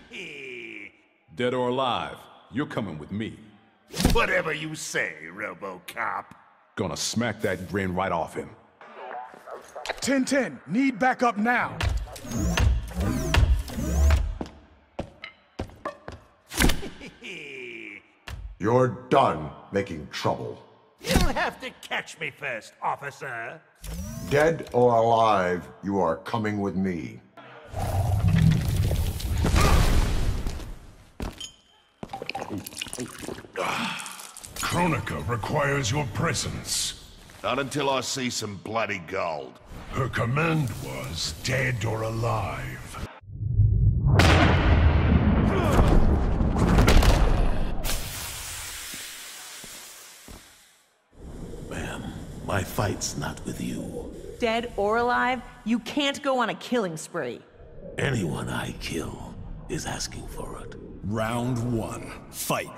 Dead or alive, you're coming with me. Whatever you say, RoboCop. Gonna smack that grin right off him. 1010, need backup now. You're done making trouble. You'll have to catch me first, officer. Dead or alive, you are coming with me. Ah. Kronika requires your presence. Not until I see some bloody gold. Her command was dead or alive. Ma'am, my fight's not with you. Dead or alive, you can't go on a killing spree. Anyone I kill is asking for it. Round one, fight.